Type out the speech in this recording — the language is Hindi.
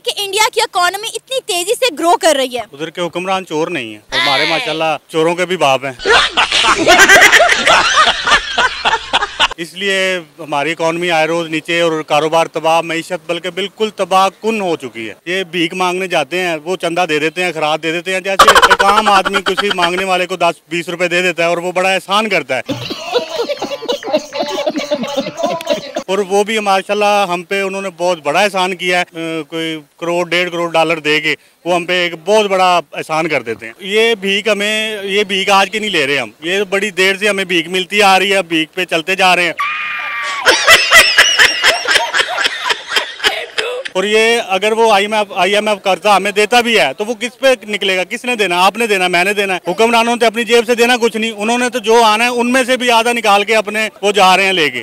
कि इंडिया की इकोनॉमी इतनी तेज़ी से ग्रो कर रही है। उधर के हुक्मरान चोर नहीं है हमारे माशाल्लाह चोरों के भी बाप हैं। इसलिए हमारी इकोनॉमी आए रोज नीचे, और कारोबार तबाह, मीशत बल्कि बिल्कुल तबाह कुन हो चुकी है। ये भीख मांगने जाते हैं, वो चंदा दे देते हैं, खराब दे देते हैं, जैसे एक आम आदमी किसी मांगने वाले को दस, बीस रुपए दे देता है, और वो बड़ा एहसान करता है। और वो भी माशाल्लाह हम पे उन्होंने बहुत बड़ा एहसान किया है कोई करोड़, डेढ़ करोड़ डॉलर दे के, वो हम पे एक बहुत बड़ा एहसान कर देते हैं। ये भीख हमें, ये भीख आज की नहीं ले रहे हम। ये बड़ी देर से हमें भीख मिलती आ रही है, भीख पे चलते जा रहे हैं। और ये अगर वो आई एम एफ़ करता हमें देता भी है तो वो किस पे निकलेगा? किसने देना? आपने देना, मैंने देना है। हुक्मरानों ने अपनी जेब से देना कुछ नहीं। उन्होंने तो जो आना है, उनमें से भी आधा निकाल के अपने वो जा रहे हैं लेके।